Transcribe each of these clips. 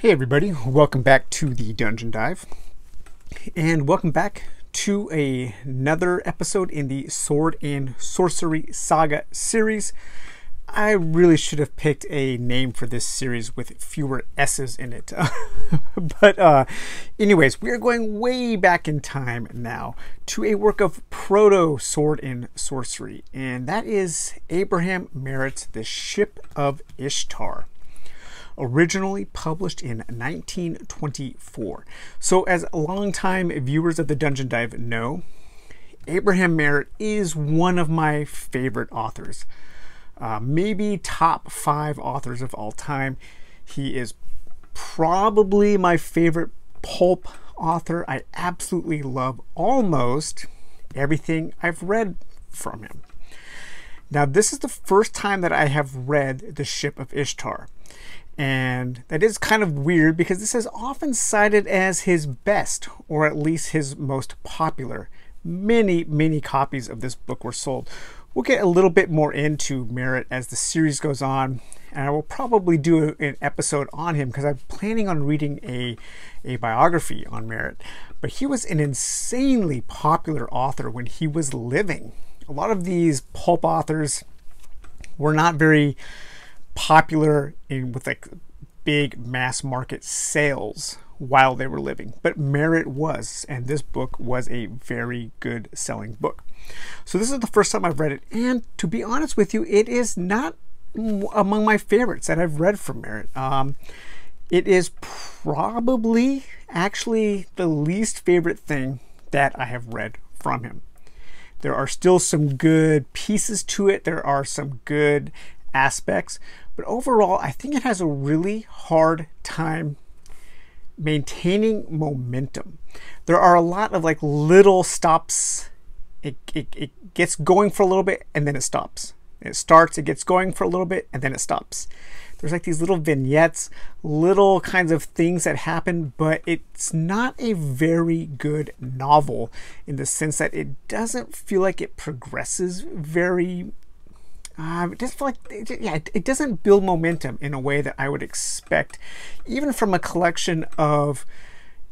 Hey everybody, welcome back to the Dungeon Dive. And welcome back to a, another episode in the Sword and Sorcery Saga series. I really should have picked a name for this series with fewer S's in it. but uh, anyways, we are going way back in time now to a work of proto sword and sorcery, and that is Abraham Merritt's The Ship of Ishtar originally published in 1924. So, as longtime viewers of the Dungeon Dive know, Abraham Merritt is one of my favorite authors. Uh, maybe top five authors of all time. He is probably my favorite pulp author. I absolutely love almost everything I've read from him. Now, this is the first time that I have read The Ship of Ishtar. And that is kind of weird because this is often cited as his best, or at least his most popular. Many, many copies of this book were sold. We'll get a little bit more into Merritt as the series goes on, and I will probably do an episode on him because I'm planning on reading a, a biography on Merritt. But he was an insanely popular author when he was living. A lot of these pulp authors were not very popular in with like big mass market sales while they were living. But Merritt was, and this book was a very good selling book. So this is the first time I've read it, and to be honest with you, it is not among my favorites that I've read from Merritt. Um, it is probably actually the least favorite thing that I have read from him. There are still some good pieces to it. There are some good aspects. But overall, I think it has a really hard time maintaining momentum. There are a lot of like little stops. It, it, it gets going for a little bit and then it stops. It starts, it gets going for a little bit and then it stops. There's like these little vignettes, little kinds of things that happen, but it's not a very good novel in the sense that it doesn't feel like it progresses very uh, it just like yeah, it, it doesn't build momentum in a way that I would expect, even from a collection of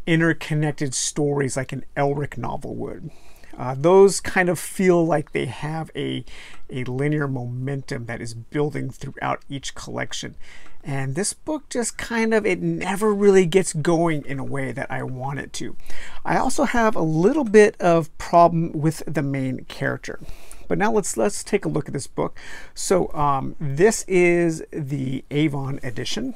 interconnected stories like an Elric novel would. Uh, those kind of feel like they have a, a linear momentum that is building throughout each collection. And this book just kind of, it never really gets going in a way that I want it to. I also have a little bit of problem with the main character. But now let's let's take a look at this book. So um, this is the Avon edition.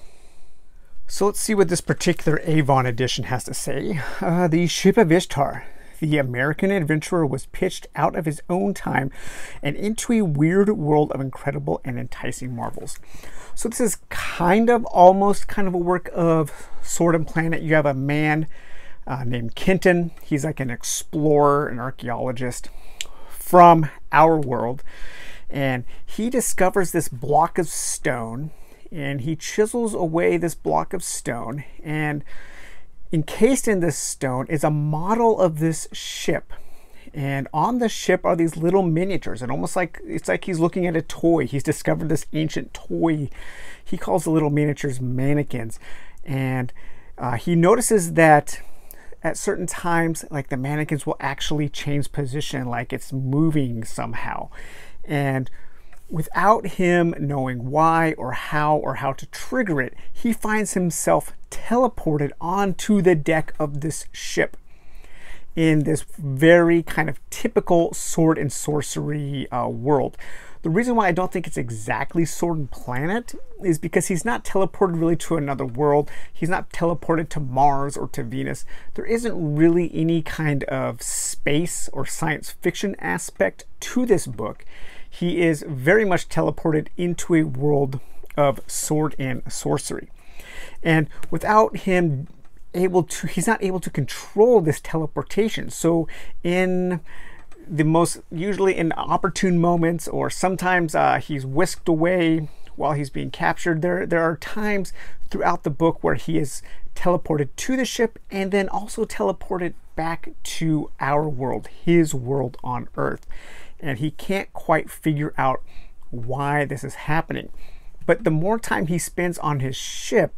So let's see what this particular Avon edition has to say. Uh, the Ship of Ishtar. The American adventurer was pitched out of his own time and into a weird world of incredible and enticing marvels. So this is kind of almost kind of a work of Sword and Planet. You have a man uh, named Kenton. He's like an explorer, an archaeologist from our world. And he discovers this block of stone and he chisels away this block of stone. And encased in this stone is a model of this ship. And on the ship are these little miniatures, and almost like it's like he's looking at a toy. He's discovered this ancient toy. He calls the little miniatures mannequins. And uh, he notices that at certain times, like the mannequins will actually change position, like it's moving somehow. And without him knowing why or how or how to trigger it, he finds himself teleported onto the deck of this ship in this very kind of typical sword and sorcery uh, world. The reason why I don't think it's exactly Sword and Planet is because he's not teleported really to another world. He's not teleported to Mars or to Venus. There isn't really any kind of space or science fiction aspect to this book. He is very much teleported into a world of sword and sorcery. And without him able to, he's not able to control this teleportation. So in the most usually in opportune moments or sometimes uh, he's whisked away while he's being captured. There there are times throughout the book where he is teleported to the ship and then also teleported back to our world his world on earth. And he can't quite figure out why this is happening. But the more time he spends on his ship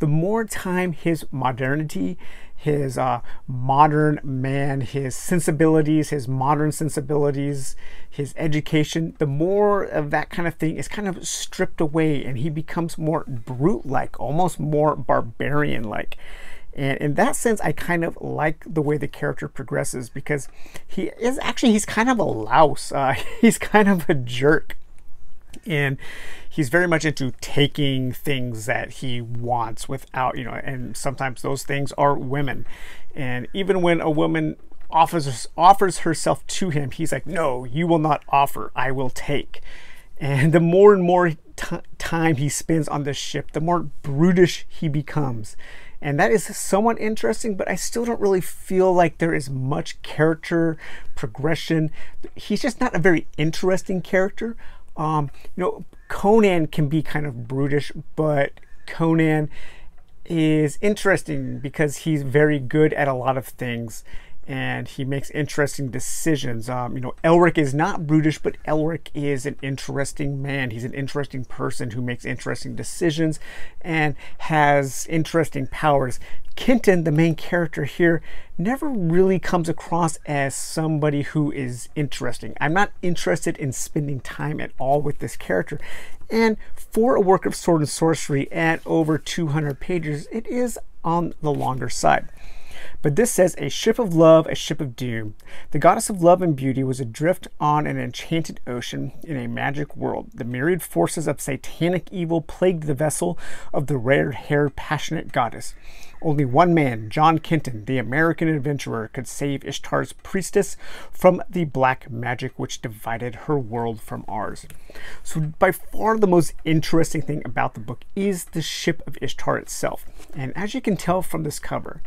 the more time his modernity, his uh, modern man, his sensibilities, his modern sensibilities, his education, the more of that kind of thing is kind of stripped away and he becomes more brute like, almost more barbarian like. And in that sense, I kind of like the way the character progresses because he is actually, he's kind of a louse. Uh, he's kind of a jerk. And he's very much into taking things that he wants without, you know, and sometimes those things are women. And even when a woman offers offers herself to him, he's like, "No, you will not offer. I will take." And the more and more time he spends on this ship, the more brutish he becomes. And that is somewhat interesting, but I still don't really feel like there is much character progression. He's just not a very interesting character. Um, you know, Conan can be kind of brutish, but Conan is interesting because he's very good at a lot of things and he makes interesting decisions. Um, you know, Elric is not brutish, but Elric is an interesting man. He's an interesting person who makes interesting decisions and has interesting powers. Kenton, the main character here, never really comes across as somebody who is interesting. I'm not interested in spending time at all with this character. And for a work of sword and sorcery at over 200 pages, it is on the longer side. But this says a ship of love, a ship of doom. The goddess of love and beauty was adrift on an enchanted ocean in a magic world. The myriad forces of satanic evil plagued the vessel of the red haired, passionate goddess. Only one man, John Kenton, the American adventurer, could save Ishtar's priestess from the black magic which divided her world from ours. So, by far the most interesting thing about the book is the ship of Ishtar itself. And as you can tell from this cover,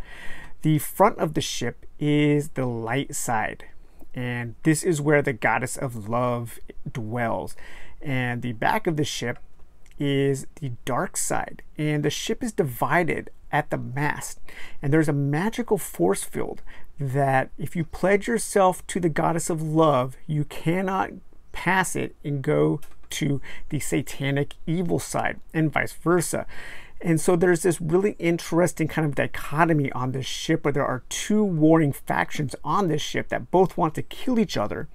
the front of the ship is the light side, and this is where the goddess of love dwells. And the back of the ship is the dark side, and the ship is divided at the mast. And there's a magical force field that if you pledge yourself to the goddess of love, you cannot pass it and go to the satanic evil side, and vice versa. And so there's this really interesting kind of dichotomy on this ship where there are two warring factions on this ship that both want to kill each other,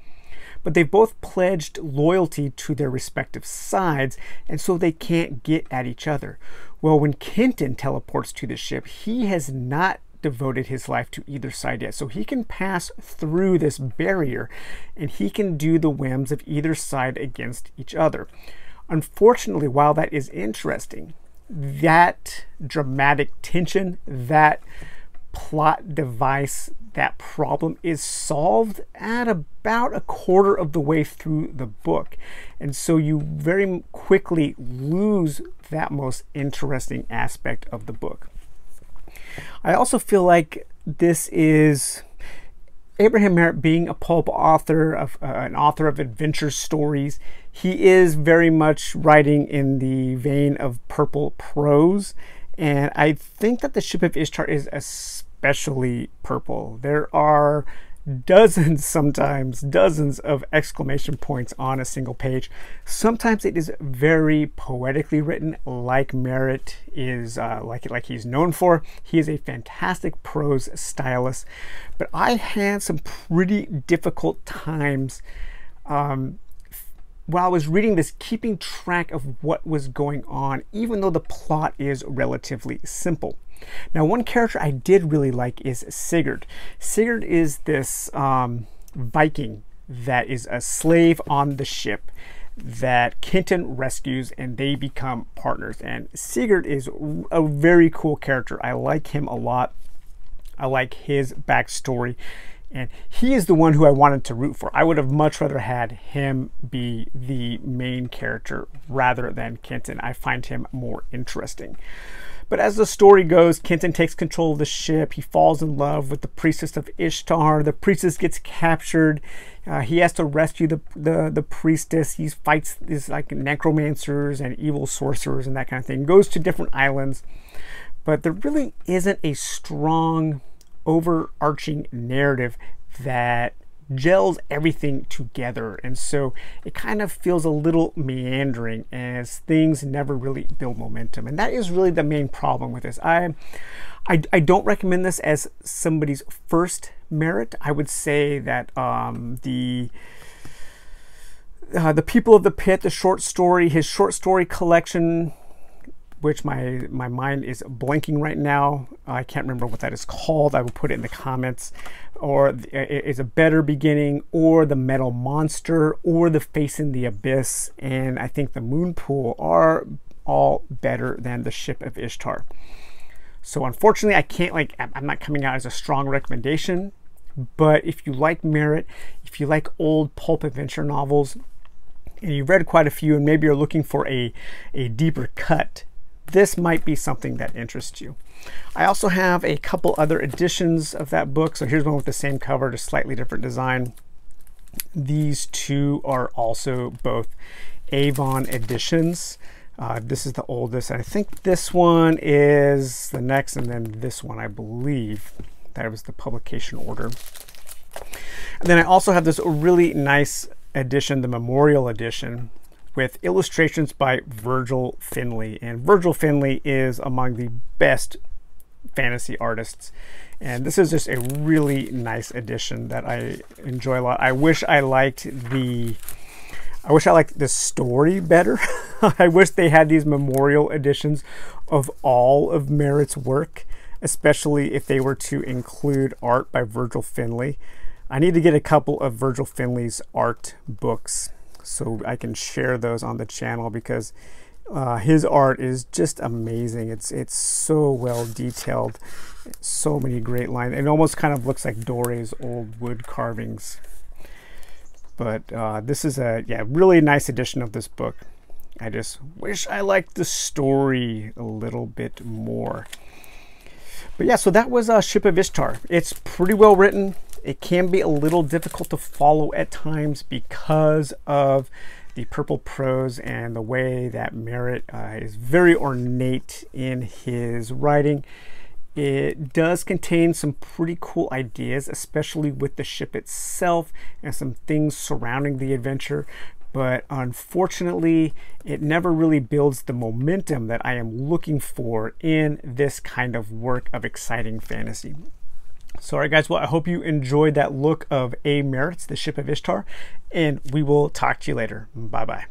but they've both pledged loyalty to their respective sides, and so they can't get at each other. Well, when Kenton teleports to the ship, he has not devoted his life to either side yet. So he can pass through this barrier and he can do the whims of either side against each other. Unfortunately, while that is interesting, that dramatic tension, that plot device, that problem is solved at about a quarter of the way through the book. And so you very quickly lose that most interesting aspect of the book. I also feel like this is Abraham Merritt being a pulp author of uh, an author of adventure stories, he is very much writing in the vein of purple prose, and I think that the Ship of Ishtar is especially purple. There are dozens, sometimes dozens of exclamation points on a single page. Sometimes it is very poetically written, like Merritt is uh, like like he's known for. He is a fantastic prose stylist, but I had some pretty difficult times. Um, while I was reading this, keeping track of what was going on, even though the plot is relatively simple. Now, one character I did really like is Sigurd. Sigurd is this um, Viking that is a slave on the ship that Kenton rescues and they become partners. And Sigurd is a very cool character. I like him a lot. I like his backstory. And he is the one who I wanted to root for. I would have much rather had him be the main character rather than Kenton. I find him more interesting. But as the story goes, Kenton takes control of the ship. He falls in love with the priestess of Ishtar. The priestess gets captured. Uh, he has to rescue the, the, the priestess. He fights these like necromancers and evil sorcerers and that kind of thing. Goes to different islands. But there really isn't a strong overarching narrative that gels everything together. And so it kind of feels a little meandering as things never really build momentum. And that is really the main problem with this. I, I, I don't recommend this as somebody's first Merritt. I would say that um, the uh, the people of the pit, the short story, his short story collection, which my my mind is blanking right now. I can't remember what that is called. I will put it in the comments. Or is a better beginning, or the metal monster, or the face in the abyss, and I think the moon pool are all better than the ship of Ishtar. So unfortunately, I can't like I'm not coming out as a strong recommendation. But if you like Merritt, if you like old pulp adventure novels, and you've read quite a few, and maybe you're looking for a, a deeper cut this might be something that interests you. I also have a couple other editions of that book. So here's one with the same cover, just slightly different design. These two are also both Avon editions. Uh, this is the oldest. I think this one is the next, and then this one, I believe, that was the publication order. And then I also have this really nice edition, the Memorial Edition, with illustrations by Virgil Finlay. And Virgil Finlay is among the best fantasy artists. And this is just a really nice edition that I enjoy a lot. I wish I liked the I wish I liked the story better. I wish they had these memorial editions of all of Merritt's work, especially if they were to include art by Virgil Finlay. I need to get a couple of Virgil Finlay's art books so I can share those on the channel because uh, his art is just amazing. It's it's so well detailed, so many great lines. It almost kind of looks like Dore's old wood carvings. But uh, this is a yeah really nice edition of this book. I just wish I liked the story a little bit more. But yeah, so that was uh, Ship of Ishtar. It's pretty well written. It can be a little difficult to follow at times because of the purple prose and the way that Merritt uh, is very ornate in his writing. It does contain some pretty cool ideas, especially with the ship itself and some things surrounding the adventure. But unfortunately, it never really builds the momentum that I am looking for in this kind of work of exciting fantasy. So, all right, guys, well, I hope you enjoyed that look of A Merritt's, the Ship of Ishtar, and we will talk to you later. Bye bye.